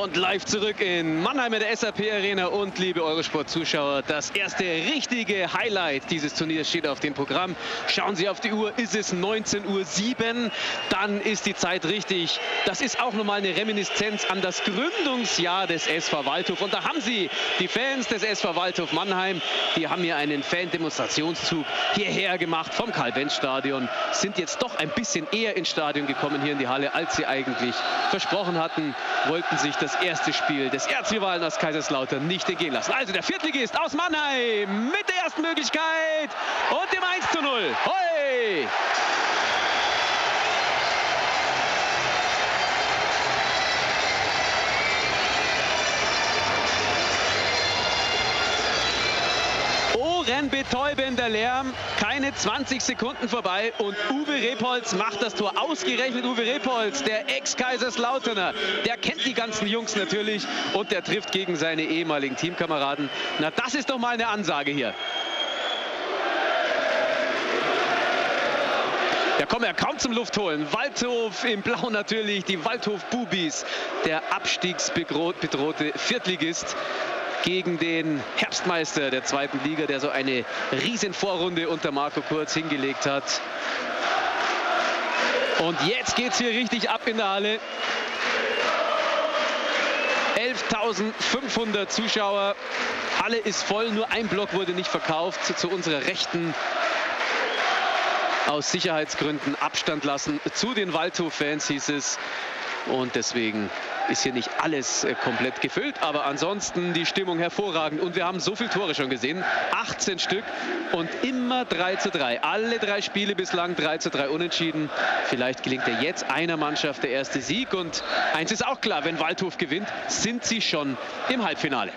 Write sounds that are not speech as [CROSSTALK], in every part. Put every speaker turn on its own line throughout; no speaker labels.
Und live zurück in Mannheim in der SAP Arena und liebe Eurosport-Zuschauer, das erste richtige Highlight dieses Turniers steht auf dem Programm. Schauen Sie auf die Uhr, ist es 19.07 Uhr, dann ist die Zeit richtig. Das ist auch nochmal eine Reminiszenz an das Gründungsjahr des SV Waldhof. Und da haben Sie die Fans des SV Waldhof Mannheim, die haben hier einen Fan-Demonstrationszug hierher gemacht vom Karl-Benz-Stadion, sind jetzt doch ein bisschen eher ins Stadion gekommen hier in die Halle, als sie eigentlich versprochen hatten, wollten sich das das erste Spiel des Erzrivalen aus Kaiserslautern nicht entgehen lassen. Also der Viertligist aus Mannheim mit der ersten Möglichkeit und dem 1 zu 0. Hoi! Ohrenbetäubender Lärm, keine 20 Sekunden vorbei und Uwe Repolz macht das Tor. Ausgerechnet Uwe Repolz, der Ex-Kaiserslauterner, der kennt die ganzen Jungs natürlich und der trifft gegen seine ehemaligen Teamkameraden. Na, das ist doch mal eine Ansage hier. Ja, komm er kaum zum Luft holen. Waldhof im Blau natürlich, die Waldhof Bubis, der abstiegsbedrohte Viertligist gegen den Herbstmeister der zweiten Liga, der so eine riesen Vorrunde unter Marco Kurz hingelegt hat. Und jetzt geht es hier richtig ab in der Halle. 11.500 Zuschauer. Halle ist voll, nur ein Block wurde nicht verkauft. Zu unserer Rechten aus Sicherheitsgründen Abstand lassen. Zu den Waldhof-Fans hieß es. Und deswegen ist hier nicht alles äh, komplett gefüllt, aber ansonsten die Stimmung hervorragend. Und wir haben so viele Tore schon gesehen, 18 Stück und immer 3 zu 3. Alle drei Spiele bislang 3 zu 3 unentschieden. Vielleicht gelingt ja jetzt einer Mannschaft der erste Sieg. Und eins ist auch klar, wenn Waldhof gewinnt, sind sie schon im Halbfinale.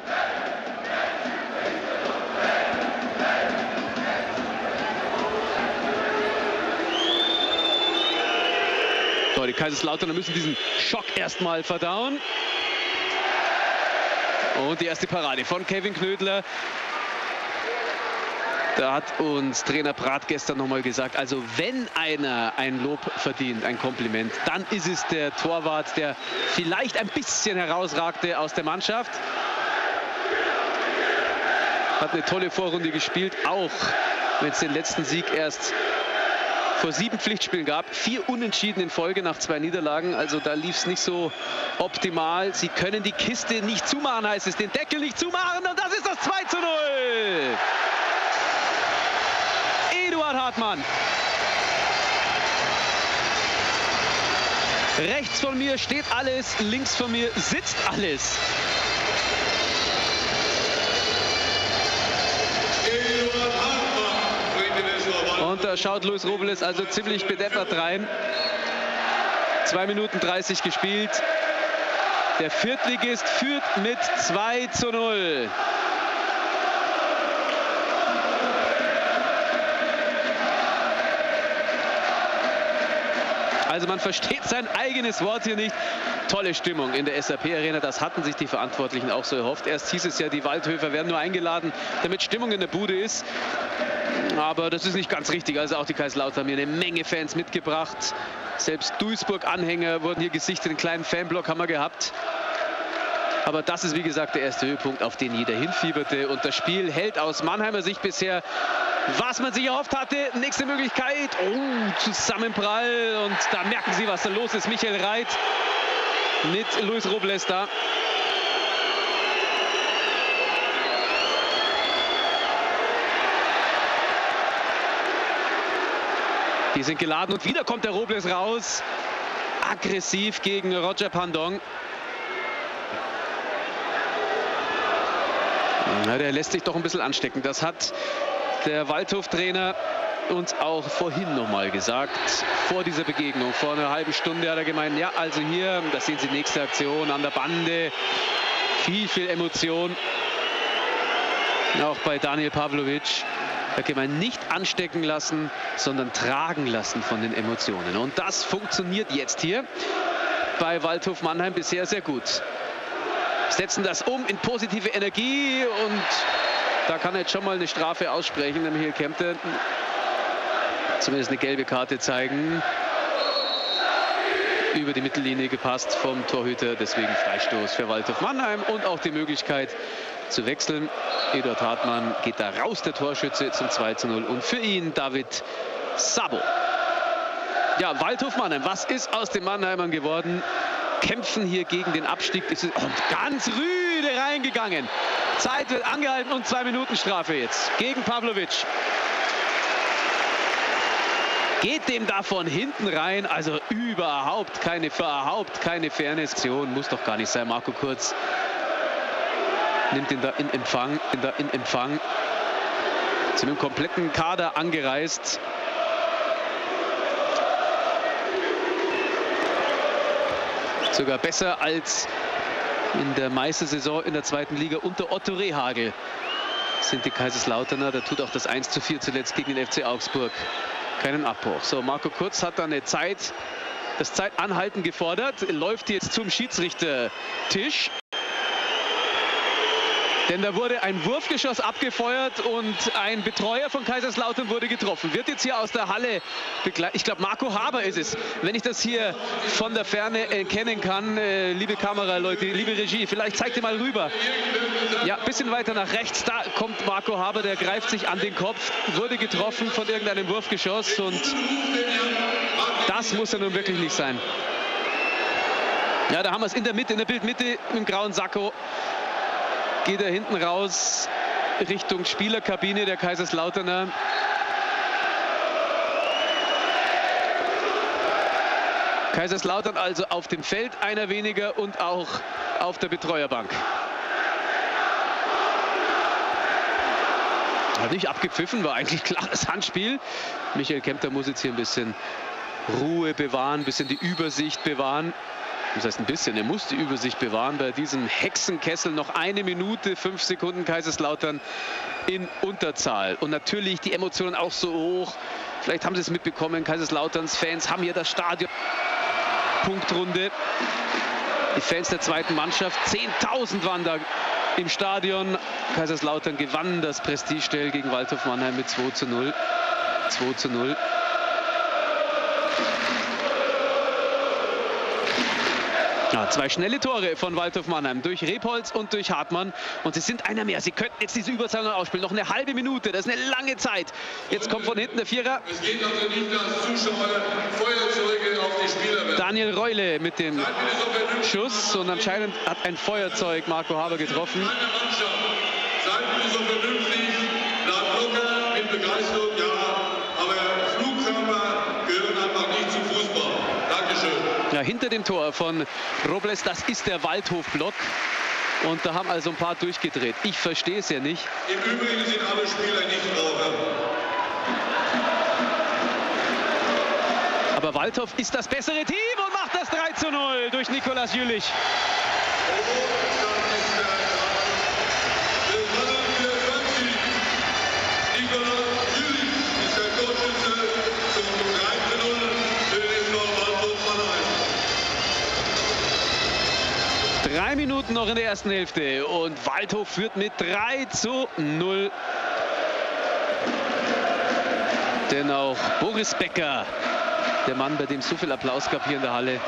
So, die Kaiserslautern müssen diesen Schock erstmal verdauen. Und die erste Parade von Kevin Knödler. Da hat uns Trainer Brat gestern nochmal gesagt, also wenn einer ein Lob verdient, ein Kompliment, dann ist es der Torwart, der vielleicht ein bisschen herausragte aus der Mannschaft. Hat eine tolle Vorrunde gespielt, auch wenn es den letzten Sieg erst vor sieben Pflichtspielen gab. Vier Unentschieden in Folge nach zwei Niederlagen. Also da lief es nicht so optimal. Sie können die Kiste nicht zumachen, heißt es. Den Deckel nicht zumachen. Und das ist das 2 zu 0. Eduard Hartmann. Rechts von mir steht alles, links von mir sitzt alles. Und da schaut Luis Robles also ziemlich bedeppert rein. 2 Minuten 30 gespielt. Der Viertligist führt mit 2 zu 0. Also man versteht sein eigenes Wort hier nicht. Tolle Stimmung in der SAP-Arena. Das hatten sich die Verantwortlichen auch so erhofft. Erst hieß es ja, die Waldhöfer werden nur eingeladen, damit Stimmung in der Bude ist. Aber das ist nicht ganz richtig. Also auch die Kaiserslautern haben hier eine Menge Fans mitgebracht. Selbst Duisburg-Anhänger wurden hier gesichtet. Einen kleinen Fanblock haben wir gehabt. Aber das ist, wie gesagt, der erste Höhepunkt, auf den jeder hinfieberte. Und das Spiel hält aus Mannheimer Sicht bisher, was man sich erhofft hatte. Nächste Möglichkeit. Oh, Zusammenprall. Und da merken Sie, was da los ist. Michael Reit mit Luis Robles da. Die sind geladen und wieder kommt der Robles raus. Aggressiv gegen Roger Pandong. Na, der lässt sich doch ein bisschen anstecken. Das hat der Waldhof-Trainer uns auch vorhin noch mal gesagt, vor dieser Begegnung. Vor einer halben Stunde hat er gemeint, ja, also hier, das sehen Sie, nächste Aktion an der Bande. Viel, viel Emotion. Auch bei Daniel Pavlovic. Kann man nicht anstecken lassen, sondern tragen lassen von den Emotionen. Und das funktioniert jetzt hier bei Waldhof Mannheim bisher sehr gut. Setzen das um in positive Energie und da kann er jetzt schon mal eine Strafe aussprechen. Michael Kempter zumindest eine gelbe Karte zeigen. über die Mittellinie gepasst vom Torhüter. Deswegen Freistoß für Waldhof Mannheim und auch die Möglichkeit zu wechseln. Eduard Hartmann geht da raus, der Torschütze zum 2 zu 0. Und für ihn David Sabo. Ja, Waldhof Mannheim, was ist aus den Mannheimern geworden? Kämpfen hier gegen den Abstieg. Und ganz rüde reingegangen. Zeit wird angehalten und zwei Minuten Strafe jetzt gegen Pavlovic geht dem da von hinten rein. Also überhaupt keine, überhaupt keine Fairness. Muss doch gar nicht sein. Marco Kurz nimmt ihn da in Empfang. In, da in Empfang. Mit dem kompletten Kader angereist. Sogar besser als in der Meistersaison in der zweiten Liga unter Otto Rehagel sind die Kaiserslauterner. Da tut auch das 1 zu 4 zuletzt gegen den FC Augsburg keinen Abbruch. So, Marco Kurz hat dann eine Zeit, das Zeitanhalten gefordert, läuft jetzt zum Schiedsrichtertisch. Denn da wurde ein Wurfgeschoss abgefeuert und ein Betreuer von Kaiserslautern wurde getroffen. Wird jetzt hier aus der Halle begleitet. Ich glaube, Marco Haber ist es. Wenn ich das hier von der Ferne erkennen kann, äh, liebe Kameraleute, liebe Regie, vielleicht zeigt ihr mal rüber. Ja, ein bisschen weiter nach rechts, da kommt Marco Haber, der greift sich an den Kopf, wurde getroffen von irgendeinem Wurfgeschoss und das muss er nun wirklich nicht sein. Ja, da haben wir es in der Mitte, in der Bildmitte im grauen Sakko geht er hinten raus Richtung Spielerkabine der Kaiserslauterner. Kaiserslautern also auf dem Feld einer weniger und auch auf der Betreuerbank. Hat nicht abgepfiffen, war eigentlich klares Handspiel. Michael Kempter muss jetzt hier ein bisschen Ruhe bewahren, ein bisschen die Übersicht bewahren. Das heißt ein bisschen, er muss die Übersicht bewahren bei diesem Hexenkessel. Noch eine Minute, fünf Sekunden Kaiserslautern in Unterzahl. Und natürlich die Emotionen auch so hoch. Vielleicht haben Sie es mitbekommen, Kaiserslauterns Fans haben hier das Stadion. Punktrunde. Die Fans der zweiten Mannschaft, 10.000 waren da im Stadion. Kaiserslautern gewann das Prestigestell gegen Waldhof Mannheim mit 2 zu 0. 2 zu 0. Ja, zwei schnelle Tore von Waldhof Mannheim durch Repolz und durch Hartmann. Und sie sind einer mehr. Sie könnten jetzt diese Überzahl noch ausspielen. Noch eine halbe Minute. Das ist eine lange Zeit. Jetzt kommt von hinten der Vierer. Es geht nicht, dass Zuschauer Feuerzeuge auf die Spieler. Daniel Reule mit dem Schuss. Und anscheinend hat ein Feuerzeug Marco Haber getroffen. Seid bitte so vernünftig. Bleibt locker mit Begeisterung. Hinter dem Tor von Robles. Das ist der Waldhofblock. Und da haben also ein paar durchgedreht. Ich verstehe es ja nicht. Im Übrigen sind alle Spieler nicht Raucher. Aber Waldhof ist das bessere Team und macht das 3 zu 0 durch Nikolas Jülich. Noch in der ersten Hälfte und Waldhof führt mit 3 zu 0. Denn auch Boris Becker, der Mann, bei dem so viel Applaus gab hier in der Halle,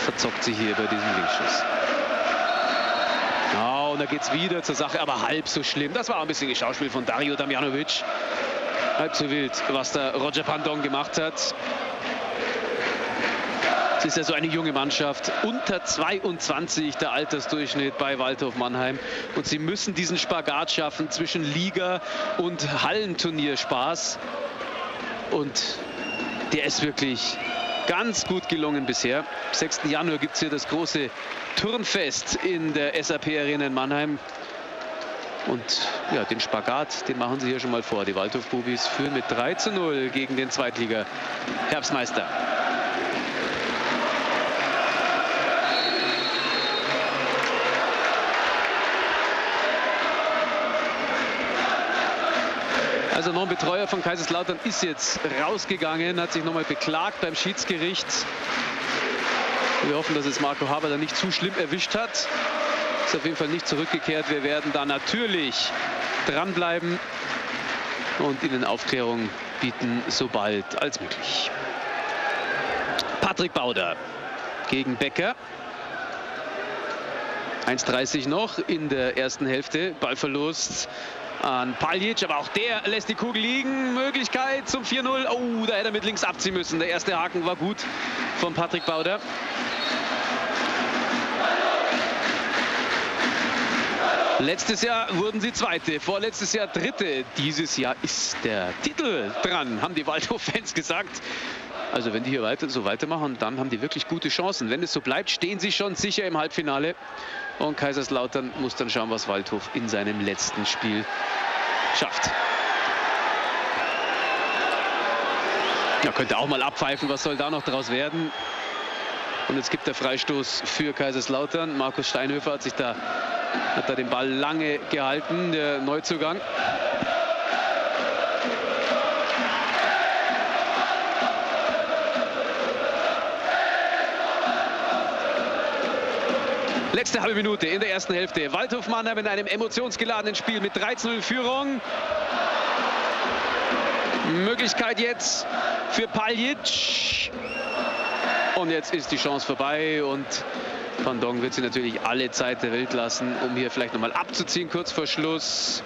verzockt sich hier bei diesem Linksschuss. Ja, und da geht es wieder zur Sache, aber halb so schlimm. Das war ein bisschen Geschauspiel von Dario Damjanovic. Halb so wild, was der Roger Pandon gemacht hat. Es ist ja so eine junge Mannschaft, unter 22 der Altersdurchschnitt bei Waldhof Mannheim. Und sie müssen diesen Spagat schaffen zwischen Liga und Hallenturnierspaß. Und der ist wirklich ganz gut gelungen bisher. Am 6. Januar gibt es hier das große Turnfest in der SAP Arena in Mannheim. Und ja, den Spagat, den machen sie hier schon mal vor. Die Waldhof-Bubis führen mit 3 zu 0 gegen den Zweitliga-Herbstmeister. Also noch ein Betreuer von Kaiserslautern ist jetzt rausgegangen, hat sich nochmal beklagt beim Schiedsgericht. Wir hoffen, dass es Marco Haber da nicht zu schlimm erwischt hat. Ist auf jeden Fall nicht zurückgekehrt. Wir werden da natürlich dranbleiben und Ihnen Aufklärung bieten, sobald als möglich. Patrick Bauder gegen Becker. 1,30 noch in der ersten Hälfte. Ballverlust an Paljic, aber auch der lässt die Kugel liegen. Möglichkeit zum 4-0. Oh, da hätte er mit links abziehen müssen. Der erste Haken war gut von Patrick Bauder. Letztes Jahr wurden sie Zweite, vorletztes Jahr Dritte. Dieses Jahr ist der Titel dran, haben die Waldhof-Fans gesagt. Also wenn die hier weiter, so weitermachen, dann haben die wirklich gute Chancen. Wenn es so bleibt, stehen sie schon sicher im Halbfinale. Und Kaiserslautern muss dann schauen, was Waldhof in seinem letzten Spiel schafft. Ja, könnte auch mal abpfeifen, was soll da noch draus werden. Und jetzt gibt der Freistoß für Kaiserslautern. Markus Steinhöfer hat sich da hat er den Ball lange gehalten, der Neuzugang. Letzte halbe Minute in der ersten Hälfte. Waldhof Mannheim in einem emotionsgeladenen Spiel mit 13-0 Führung. Möglichkeit jetzt für Paljic. Und jetzt ist die Chance vorbei und Van Dong wird sie natürlich alle Zeit der Welt lassen, um hier vielleicht nochmal abzuziehen, kurz vor Schluss.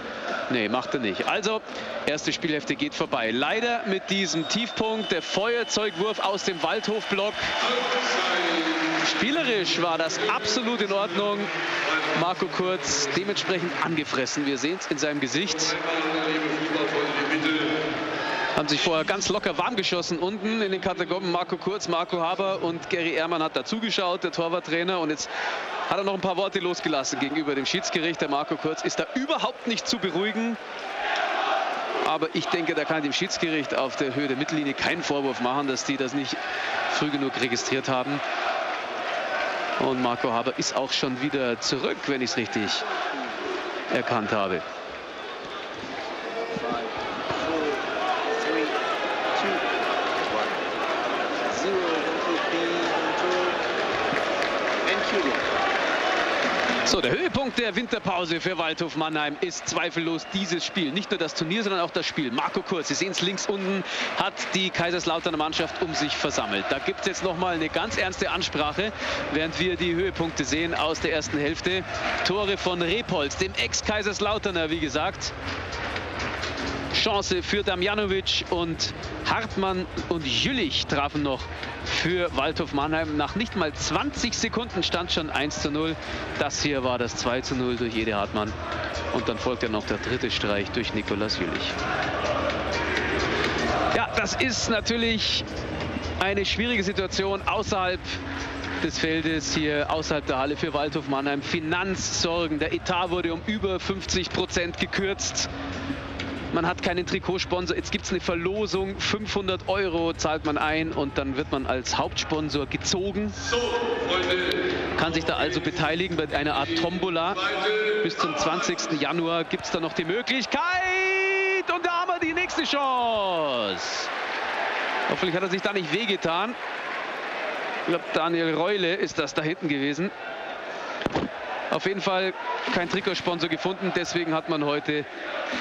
Nee, macht er nicht. Also, erste Spielhälfte geht vorbei. Leider mit diesem Tiefpunkt, der Feuerzeugwurf aus dem Waldhofblock. Spielerisch war das absolut in Ordnung. Marco Kurz dementsprechend angefressen. Wir sehen es in seinem Gesicht haben sich vorher ganz locker warm geschossen unten in den Katakomben. Marco Kurz, Marco Haber und Gary Ehrmann hat dazugeschaut, der Torwarttrainer. Und jetzt hat er noch ein paar Worte losgelassen gegenüber dem Schiedsgericht. Der Marco Kurz ist da überhaupt nicht zu beruhigen. Aber ich denke, da kann dem Schiedsgericht auf der Höhe der Mittellinie keinen Vorwurf machen, dass die das nicht früh genug registriert haben. Und Marco Haber ist auch schon wieder zurück, wenn ich es richtig erkannt habe. So, der Höhepunkt der Winterpause für Waldhof Mannheim ist zweifellos dieses Spiel. Nicht nur das Turnier, sondern auch das Spiel. Marco Kurz, Sie sehen es links unten, hat die Kaiserslauterner Mannschaft um sich versammelt. Da gibt es jetzt nochmal eine ganz ernste Ansprache, während wir die Höhepunkte sehen aus der ersten Hälfte. Tore von Repolz, dem Ex-Kaiserslauterner, wie gesagt. Chance für Damjanovic und Hartmann und Jüllich trafen noch für Waldhof Mannheim. Nach nicht mal 20 Sekunden stand schon 1 zu 0. Das hier war das 2 zu 0 durch Ede Hartmann. Und dann folgt ja noch der dritte Streich durch Nikolas Jüllich. Ja, das ist natürlich eine schwierige Situation außerhalb des Feldes hier außerhalb der Halle für Waldhof Mannheim. Finanzsorgen. Der Etat wurde um über 50 Prozent gekürzt. Man hat keinen Trikotsponsor. Jetzt gibt es eine Verlosung. 500 Euro zahlt man ein und dann wird man als Hauptsponsor gezogen. So, Kann sich da also beteiligen bei einer Art Tombola. Bis zum 20. Januar gibt es da noch die Möglichkeit. Und da haben wir die nächste Chance. Hoffentlich hat er sich da nicht wehgetan. Ich glaube, Daniel Reule ist das da hinten gewesen. Auf jeden Fall kein Trikotsponsor gefunden. Deswegen hat man heute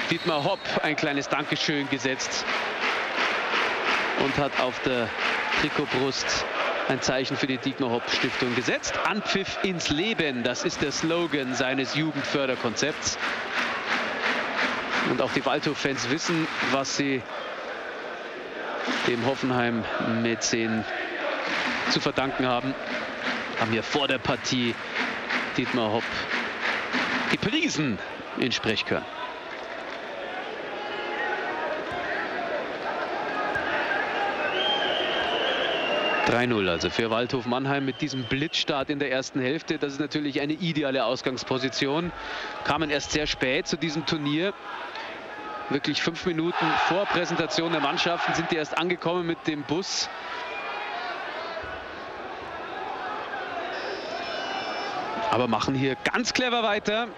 Dietmar Hopp ein kleines Dankeschön gesetzt und hat auf der Trikotbrust ein Zeichen für die Dietmar Hopp Stiftung gesetzt. Anpfiff ins Leben, das ist der Slogan seines Jugendförderkonzepts. Und auch die Waldhof-Fans wissen, was sie dem Hoffenheim-Mäzen zu verdanken haben. Haben hier vor der Partie Dietmar Hopp gepriesen in Sprechkörn. (3-0) also für Waldhof Mannheim mit diesem Blitzstart in der ersten Hälfte. Das ist natürlich eine ideale Ausgangsposition. Kamen erst sehr spät zu diesem Turnier. Wirklich fünf Minuten vor Präsentation der Mannschaften sind die erst angekommen mit dem Bus. Aber machen hier ganz clever weiter.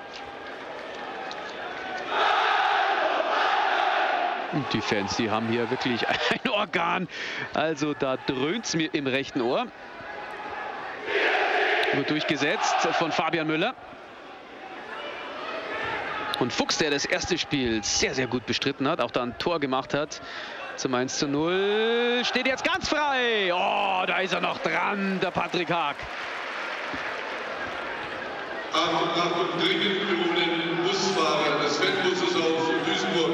Und die Fans, die haben hier wirklich [LAUGHS] ein Organ. Also da dröhnt es mir im rechten Ohr. Wird durchgesetzt von Fabian Müller. Und Fuchs, der das erste Spiel sehr, sehr gut bestritten hat, auch da ein Tor gemacht hat, zum 1 zu 0. Steht jetzt ganz frei. Oh, da ist er noch dran, der Patrick Haag.
Achtung, dringend bewohnen Busfahrer des Fettbusses aus Duisburg.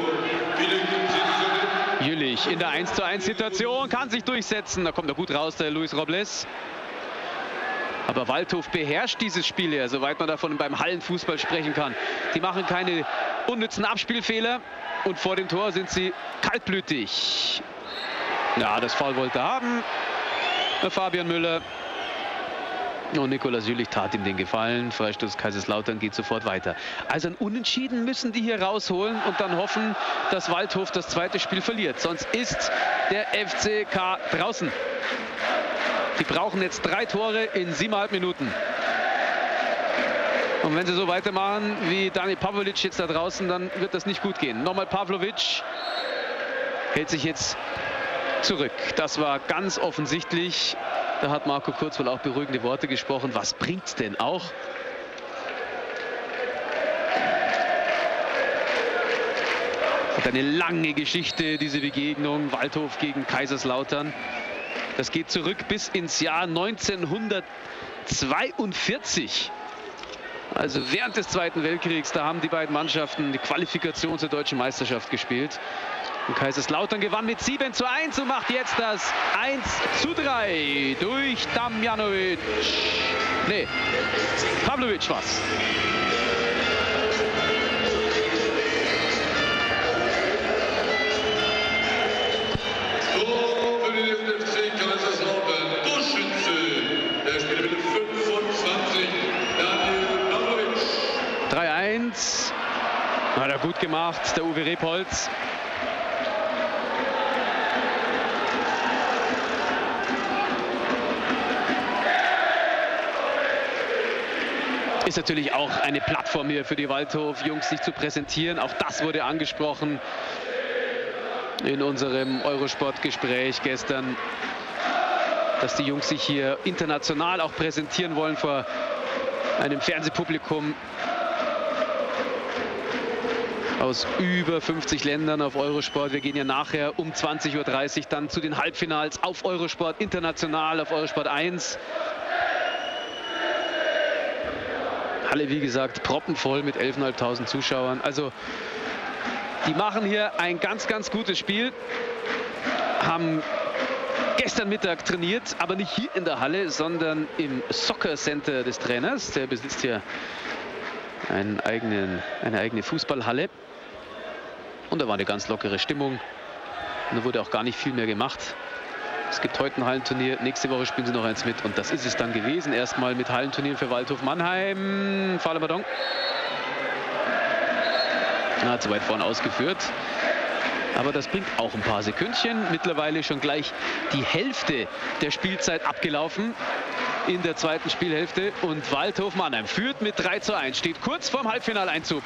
Jüllich in der 1 zu 1 Situation kann sich durchsetzen. Da kommt er gut raus, der Luis Robles. Aber Waldhof beherrscht dieses Spiel ja, soweit man davon beim Hallenfußball sprechen kann. Die machen keine unnützen Abspielfehler und vor dem Tor sind sie kaltblütig. Ja, das Foul wollte haben. Fabian Müller. Und Nikolaus Jülich tat ihm den Gefallen. Freistoß Kaiserslautern geht sofort weiter. Also ein Unentschieden müssen die hier rausholen und dann hoffen, dass Waldhof das zweite Spiel verliert. Sonst ist der FCK draußen. Die brauchen jetzt drei Tore in siebeneinhalb Minuten. Und wenn sie so weitermachen wie Dani Pavlovic jetzt da draußen, dann wird das nicht gut gehen. Nochmal Pavlovic hält sich jetzt zurück. Das war ganz offensichtlich. Da hat Marco Kurz wohl auch beruhigende Worte gesprochen. Was bringt es denn auch? Hat eine lange Geschichte, diese Begegnung. Waldhof gegen Kaiserslautern. Das geht zurück bis ins Jahr 1942. Also während des Zweiten Weltkriegs, da haben die beiden Mannschaften die Qualifikation zur deutschen Meisterschaft gespielt. Und Kaiserslautern gewann mit 7 zu 1 und macht jetzt das 1 zu 3 durch Damjanovic. Nee, Pavlovic was. Hat er gut gemacht, der Uwe Repolz. Ist natürlich auch eine Plattform hier für die Waldhof-Jungs, sich zu präsentieren. Auch das wurde angesprochen in unserem Eurosport-Gespräch gestern, dass die Jungs sich hier international auch präsentieren wollen vor einem Fernsehpublikum aus über 50 Ländern auf Eurosport. Wir gehen ja nachher um 20.30 Uhr dann zu den Halbfinals auf Eurosport international, auf Eurosport 1. Halle, wie gesagt, proppenvoll mit 11.500 Zuschauern. Also die machen hier ein ganz, ganz gutes Spiel. Haben gestern Mittag trainiert, aber nicht hier in der Halle, sondern im Soccer Center des Trainers. Der besitzt hier einen eigenen, eine eigene Fußballhalle. Und da war eine ganz lockere Stimmung. Und da wurde auch gar nicht viel mehr gemacht. Es gibt heute ein Hallenturnier, nächste Woche spielen sie noch eins mit. Und das ist es dann gewesen. Erstmal mit Hallenturnieren für Waldhof Mannheim. Fallerbadon. Na, zu weit vorne ausgeführt. Aber das bringt auch ein paar Sekündchen. Mittlerweile schon gleich die Hälfte der Spielzeit abgelaufen in der zweiten Spielhälfte. Und Waldhof Mannheim führt mit 3 zu 1, steht kurz vorm Halbfinaleinzug.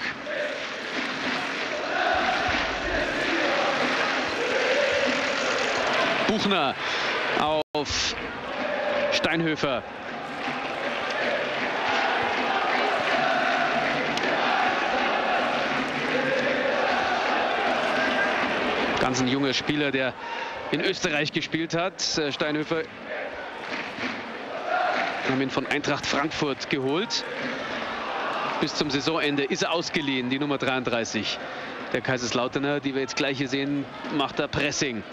Buchner auf Steinhöfer. Ganz ein junger Spieler, der in Österreich gespielt hat. Äh, Steinhöfer haben ihn von Eintracht Frankfurt geholt. Bis zum Saisonende ist er ausgeliehen, die Nummer 33. Der Kaiserslauterner, die wir jetzt gleich hier sehen, macht da Pressing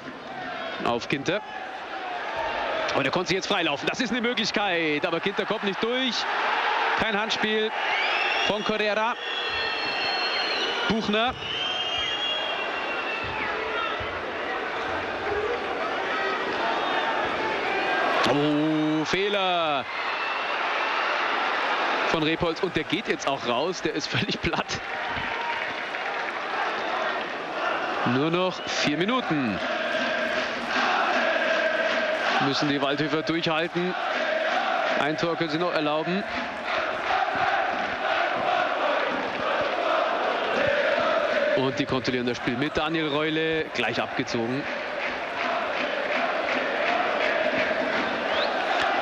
auf Ginter. Und er konnte sich jetzt freilaufen. Das ist eine Möglichkeit. Aber Ginter kommt nicht durch. Kein Handspiel von Correa. Buchner. Oh, Fehler von Repolz. Und der geht jetzt auch raus. Der ist völlig platt. Nur noch vier Minuten müssen die Waldhöfer durchhalten. Ein Tor können sie noch erlauben. Und die kontrollieren das Spiel mit Daniel Reule. Gleich abgezogen.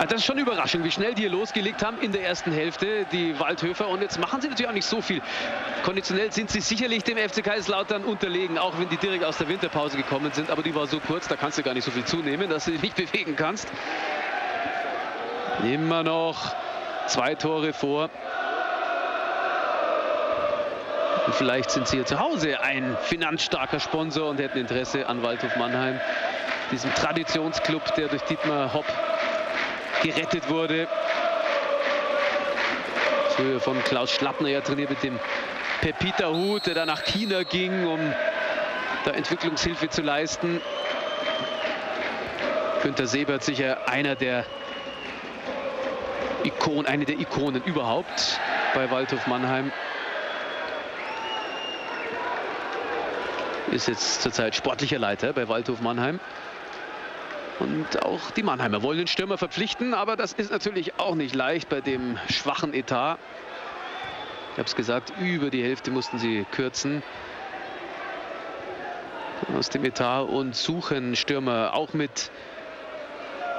Das ist schon Überraschung, wie schnell die hier losgelegt haben in der ersten Hälfte, die Waldhöfer. Und jetzt machen sie natürlich auch nicht so viel. Konditionell sind sie sicherlich dem FC Kaiserslautern unterlegen, auch wenn die direkt aus der Winterpause gekommen sind. Aber die war so kurz, da kannst du gar nicht so viel zunehmen, dass du dich nicht [LAUGHS] bewegen kannst. Immer noch zwei Tore vor. Und vielleicht sind sie hier zu Hause ein finanzstarker Sponsor und hätten Interesse an Waldhof Mannheim, diesem Traditionsclub, der durch Dietmar Hopp gerettet wurde. Früher von Klaus Schlappner ja trainiert mit dem Pepita Hut, der dann nach China ging, um da Entwicklungshilfe zu leisten. Günter Sebert sicher einer der Ikonen, eine der Ikonen überhaupt bei Waldhof Mannheim. Ist jetzt zurzeit sportlicher Leiter bei Waldhof Mannheim. Und auch die Mannheimer wollen den Stürmer verpflichten, aber das ist natürlich auch nicht leicht bei dem schwachen Etat. Ich habe es gesagt, über die Hälfte mussten sie kürzen aus dem Etat und suchen Stürmer auch mit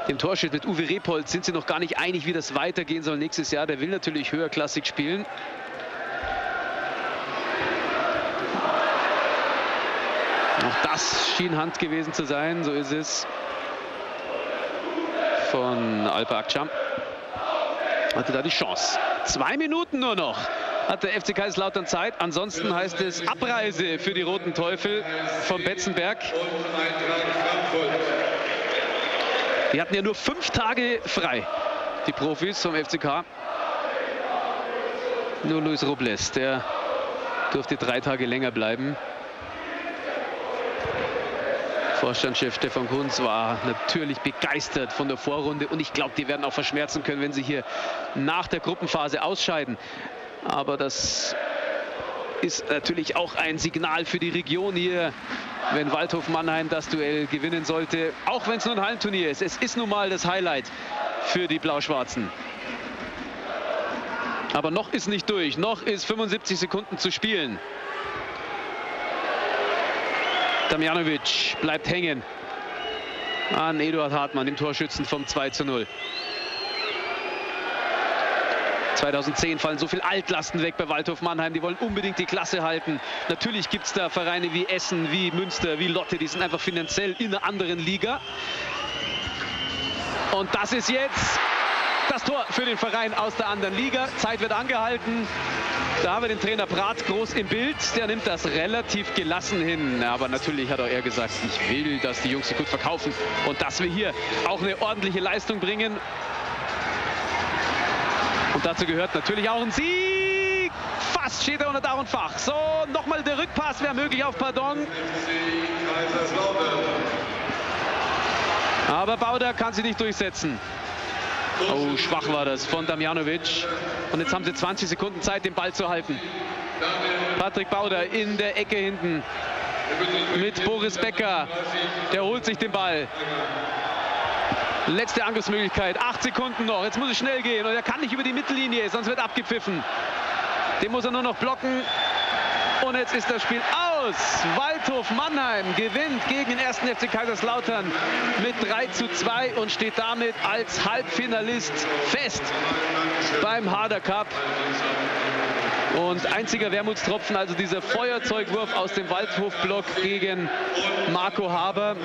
dem Torschütz mit Uwe Repold sind sie noch gar nicht einig, wie das weitergehen soll nächstes Jahr. Der will natürlich höherklassig spielen. Auch das schien Hand gewesen zu sein, so ist es von Alpa Akçam. Hatte da die Chance. Zwei Minuten nur noch hat der FC Kaiserslautern Zeit. Ansonsten heißt es Abreise für die Roten Teufel von Betzenberg. Die hatten ja nur fünf Tage frei, die Profis vom FCK. Nur Luis Robles, der durfte drei Tage länger bleiben. Vorstandschef Stefan Kunz war natürlich begeistert von der Vorrunde und ich glaube, die werden auch verschmerzen können, wenn sie hier nach der Gruppenphase ausscheiden. Aber das ist natürlich auch ein Signal für die Region hier, wenn Waldhof Mannheim das Duell gewinnen sollte. Auch wenn es nur ein Hallenturnier ist. Es ist nun mal das Highlight für die Blau-Schwarzen. Aber noch ist nicht durch. Noch ist 75 Sekunden zu spielen. Damjanovic bleibt hängen an Eduard Hartmann, dem Torschützen vom 2 zu 0. 2010 fallen so viel Altlasten weg bei Waldhof Mannheim. Die wollen unbedingt die Klasse halten. Natürlich gibt es da Vereine wie Essen, wie Münster, wie Lotte. Die sind einfach finanziell in einer anderen Liga. Und das ist jetzt das Tor für den Verein aus der anderen Liga. Zeit wird angehalten. Da haben wir den Trainer Brat groß im Bild. Der nimmt das relativ gelassen hin. Aber natürlich hat auch er gesagt, ich will, dass die Jungs sich gut verkaufen und dass wir hier auch eine ordentliche Leistung bringen. Und dazu gehört natürlich auch ein Sieg. Fast steht er unter Dach und Fach. So, nochmal der Rückpass wäre möglich auf Pardon. Aber Bauder kann sich nicht durchsetzen. Oh, schwach war das von Damjanovic. Und jetzt haben sie 20 Sekunden Zeit, den Ball zu halten. Patrick Bauder in der Ecke hinten mit Boris Becker. Der holt sich den Ball. Letzte Angriffsmöglichkeit. Acht Sekunden noch. Jetzt muss es schnell gehen. Und er kann nicht über die Mittellinie, sonst wird abgepfiffen. Den muss er nur noch blocken. Und jetzt ist das Spiel aus. Waldhof Mannheim gewinnt gegen den 1. FC Kaiserslautern mit 3 zu 2 und steht damit als Halbfinalist fest beim Harder Cup. Und einziger Wermutstropfen, also dieser Feuerzeugwurf aus dem Waldhofblock gegen Marco Haber,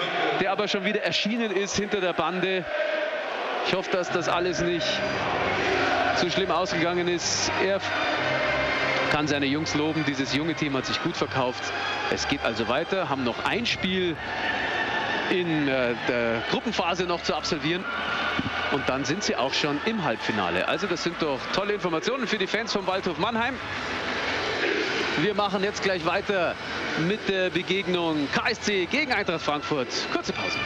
der aber schon wieder erschienen ist hinter der Bande. Ich hoffe, dass das alles nicht zu schlimm ausgegangen ist. Er kann seine Jungs loben. Dieses junge Team hat sich gut verkauft. Es geht also weiter, haben noch ein Spiel in äh, der Gruppenphase noch zu absolvieren. Und dann sind sie auch schon im Halbfinale. Also das sind doch tolle Informationen für die Fans von Waldhof Mannheim. Wir machen jetzt gleich weiter mit der Begegnung KSC gegen Eintracht Frankfurt. Kurze Pause.